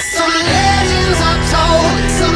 Some legends are told.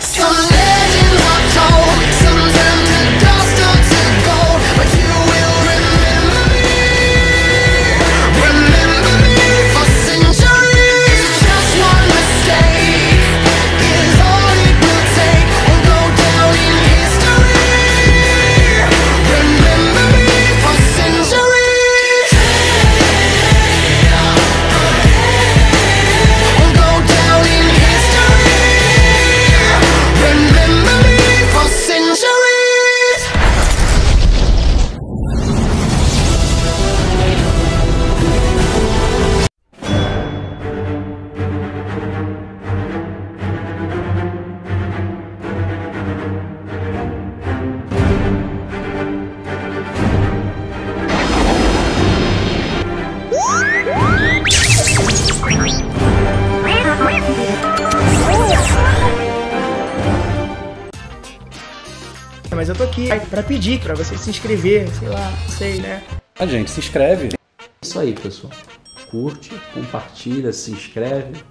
Time. mas eu tô aqui para pedir para você se inscrever, sei lá, sei, né? A gente se inscreve. É isso aí, pessoal. Curte, compartilha, se inscreve.